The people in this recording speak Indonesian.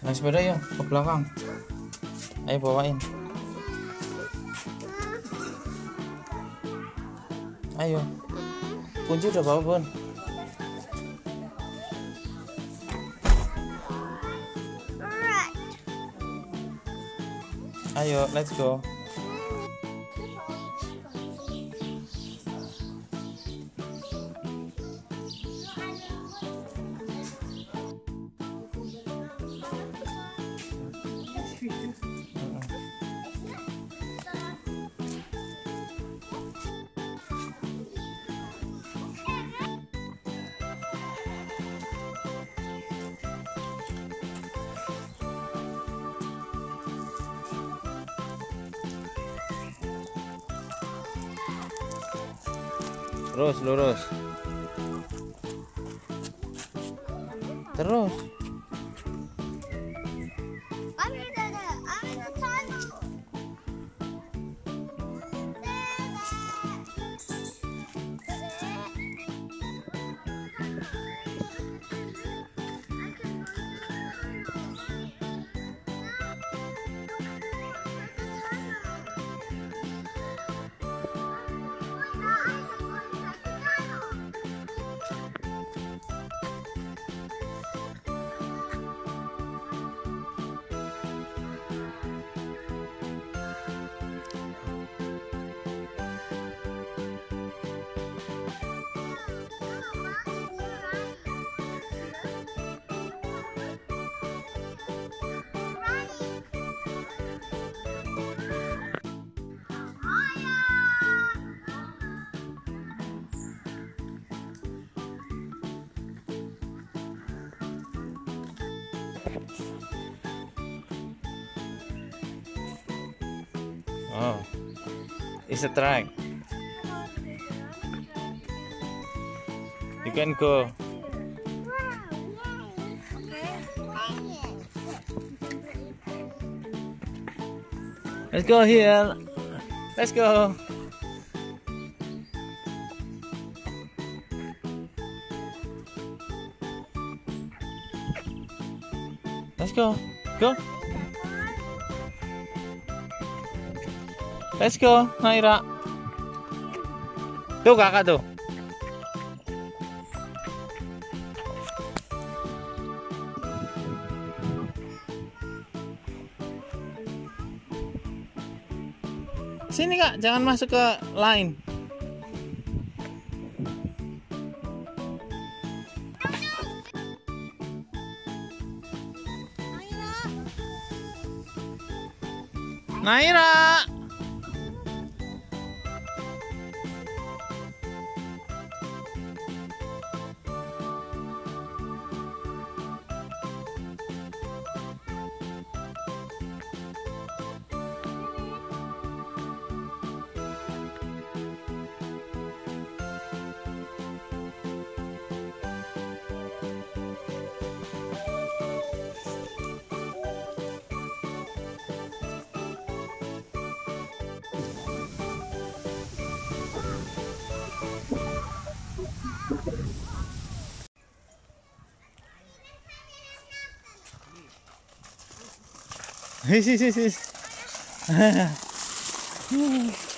naik sepeda yuk ke belakang. Ayo bawain. Ayo. Kunci udah bawa bun. Ayo let's go terus lurus. Terus oh. It's a track. You can go. Let's go here. Let's go. Let's go. Go Let's go, Naira. Tuh kakak tuh. Sini kak, jangan masuk ke line. Naira. 嘿，行行行，哎呀，嗯。